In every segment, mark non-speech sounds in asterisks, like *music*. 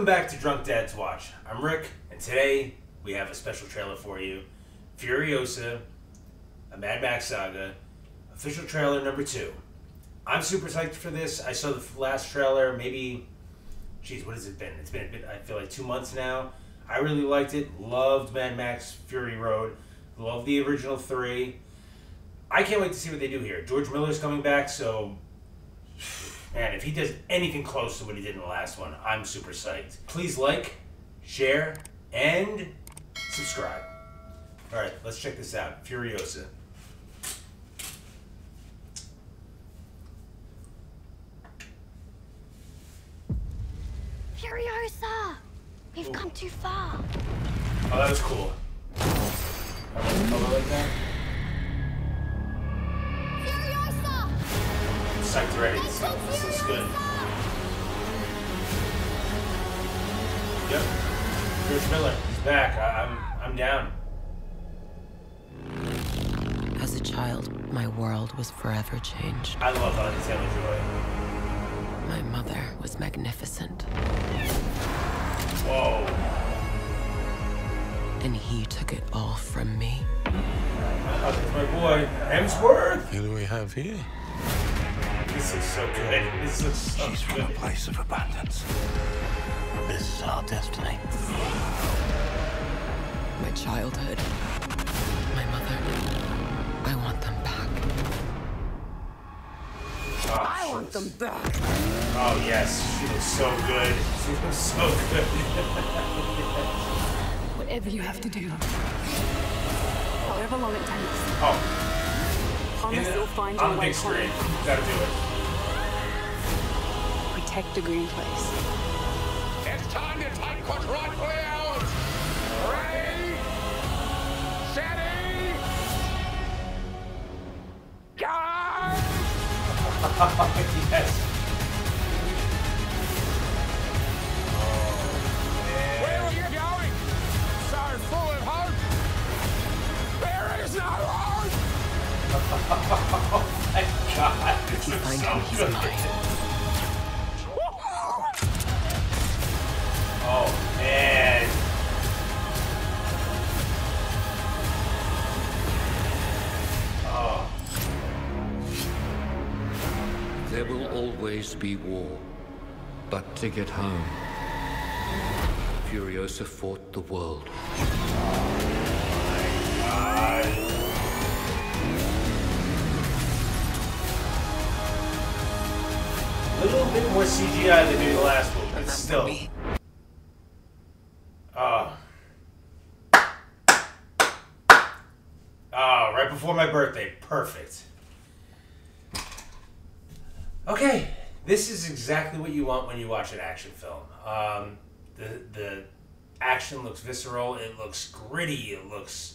to Drunk Dad's Watch. I'm Rick, and today we have a special trailer for you Furiosa, a Mad Max saga, official trailer number two. I'm super psyched for this. I saw the last trailer, maybe, geez, what has it been? It's been, bit, I feel like two months now. I really liked it. Loved Mad Max Fury Road. Love the original three. I can't wait to see what they do here. George Miller's coming back, so man, if he does anything close to what he did in the last one, I'm super psyched. Please like, share, and subscribe. All right, let's check this out. Furiosa. Furiosa! We've come too far. Oh, that was cool. I like the color like that. I'm psyched. This, this looks good. Yep. George Miller, he's back. I, I'm I'm down. As a child, my world was forever changed. I love Anya Taylor-Joy. My mother was magnificent, Whoa. and he took it all from me. That's my boy Hemsworth. Who do we have here? This looks so good. This looks so She's from a place of abundance. This is our destiny. My childhood, my mother. I want them back. Oh, I want them back. Oh yes, she looks so good. She looks so good. *laughs* Whatever you have to do. However long it takes. oh, Promise in you'll find on your the way big screen. home. Gotta do it. Protect the green place. It's time to take what's rightfully ours. Ready, steady, go! *laughs* yes. Oh, Where are you going? *laughs* *laughs* So full There will always be war. But to get home, Furiosa fought the world. A little bit more CGI than maybe the last one, but still. me. Oh. Oh, right before my birthday. Perfect. Okay, this is exactly what you want when you watch an action film. Um, the the action looks visceral. It looks gritty. It looks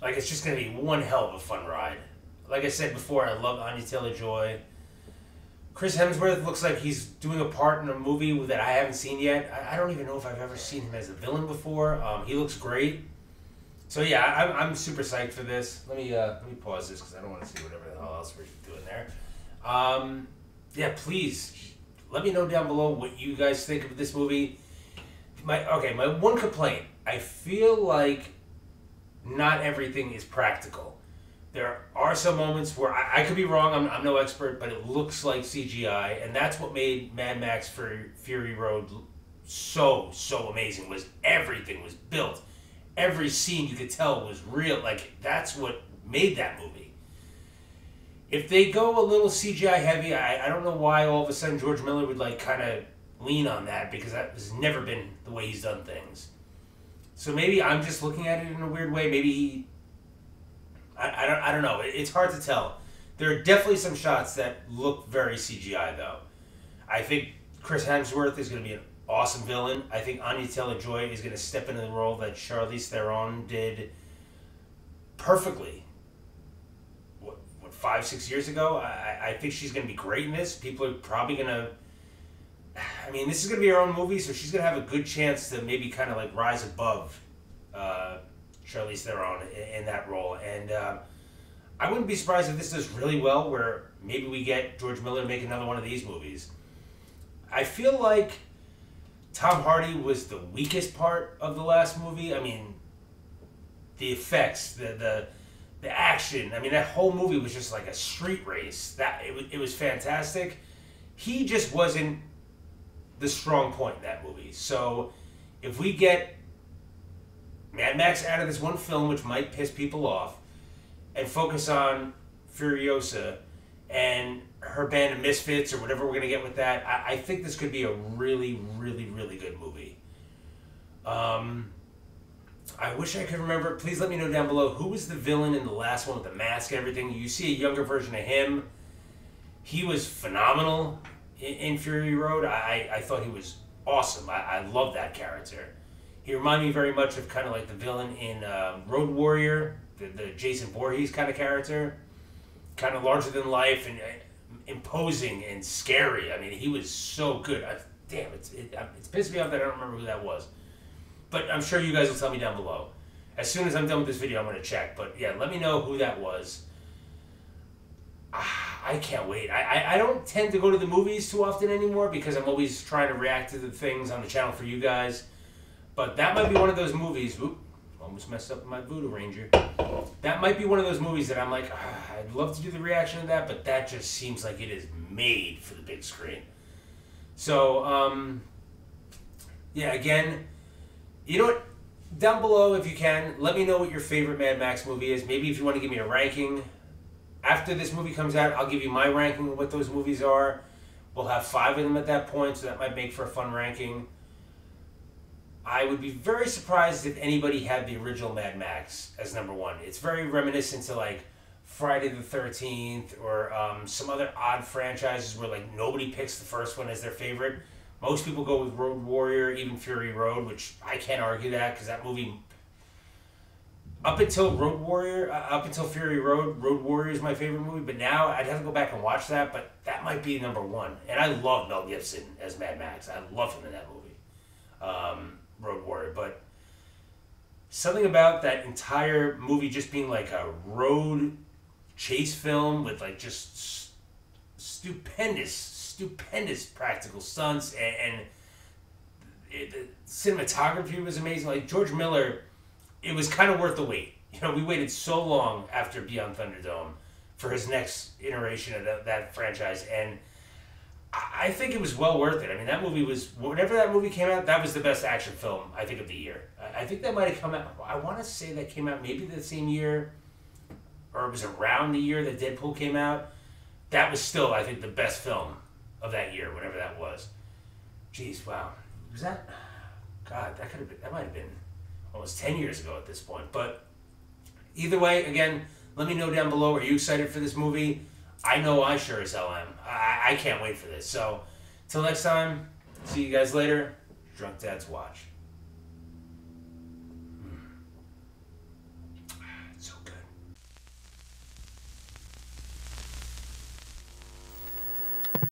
like it's just gonna be one hell of a fun ride. Like I said before, I love Anya Taylor Joy. Chris Hemsworth looks like he's doing a part in a movie that I haven't seen yet. I, I don't even know if I've ever seen him as a villain before. Um, he looks great. So yeah, I'm, I'm super psyched for this. Let me uh, let me pause this because I don't want to see whatever the hell else we're doing there. Um, yeah, please let me know down below what you guys think of this movie. My okay, my one complaint. I feel like not everything is practical. There are some moments where I, I could be wrong. I'm, I'm no expert, but it looks like CGI, and that's what made Mad Max for Fury Road so so amazing. Was everything was built, every scene you could tell was real. Like that's what made that movie. If they go a little CGI heavy, I, I don't know why all of a sudden George Miller would like kind of lean on that because that has never been the way he's done things. So maybe I'm just looking at it in a weird way. Maybe he I, I don't I don't know. It, it's hard to tell. There are definitely some shots that look very CGI though. I think Chris Hemsworth is going to be an awesome villain. I think Anya Taylor Joy is going to step into the role that Charlize Theron did perfectly. Five six years ago? I, I think she's going to be great in this. People are probably going to. I mean, this is going to be her own movie, so she's going to have a good chance to maybe kind of like rise above uh, Charlize Theron in, in that role. And um, I wouldn't be surprised if this does really well, where maybe we get George Miller to make another one of these movies. I feel like Tom Hardy was the weakest part of the last movie. I mean, the effects, the the the action. I mean, that whole movie was just like a street race. That it was, it was fantastic. He just wasn't the strong point in that movie. So, if we get Mad Max out of this one film, which might piss people off, and focus on Furiosa and her band of misfits or whatever we're gonna get with that, I, I think this could be a really, really, really good movie. Um, I wish I could remember. Please let me know down below who was the villain in the last one with the mask and everything. You see a younger version of him. He was phenomenal in, in Fury Road. I, I thought he was awesome. I, I love that character. He reminded me very much of kind of like the villain in um, Road Warrior, the, the Jason Voorhees kind of character. Kind of larger than life and uh, imposing and scary. I mean, he was so good. I, damn, it's, it, it's pissed me off that I don't remember who that was. But I'm sure you guys will tell me down below. As soon as I'm done with this video, I'm going to check. But yeah, let me know who that was. Ah, I can't wait. I, I, I don't tend to go to the movies too often anymore because I'm always trying to react to the things on the channel for you guys. But that might be one of those movies. Oop, almost messed up my Voodoo Ranger. That might be one of those movies that I'm like, ah, I'd love to do the reaction to that, but that just seems like it is made for the big screen. So, um, yeah, again, you know what? Down below, if you can, let me know what your favorite Mad Max movie is. Maybe if you want to give me a ranking. After this movie comes out, I'll give you my ranking of what those movies are. We'll have five of them at that point, so that might make for a fun ranking. I would be very surprised if anybody had the original Mad Max as number one. It's very reminiscent to like Friday the 13th or um, some other odd franchises where like nobody picks the first one as their favorite. Most people go with Road Warrior, even Fury Road, which I can't argue that because that movie, up until Road Warrior, uh, up until Fury Road, Road Warrior is my favorite movie. But now I'd have to go back and watch that. But that might be number one. And I love Mel Gibson as Mad Max. I love him in that movie, um, Road Warrior. But something about that entire movie just being like a road chase film with like just stupendous, stupendous practical stunts and, and it, the cinematography was amazing. Like George Miller, it was kind of worth the wait. You know, we waited so long after Beyond Thunderdome for his next iteration of that, that franchise, and I think it was well worth it. I mean, that movie was whenever that movie came out, that was the best action film I think of the year. I I think that might have come out. I want to say that came out maybe the same year, or it was around the year that Deadpool came out. That was still, I think, the best film of that year, whatever that was. Jeez, wow, was that? God, that could have been. That might have been almost ten years ago at this point. But either way, again, let me know down below. Are you excited for this movie? I know I sure as hell am. I, I can't wait for this. So, till next time, see you guys later. Drunk Dads Watch.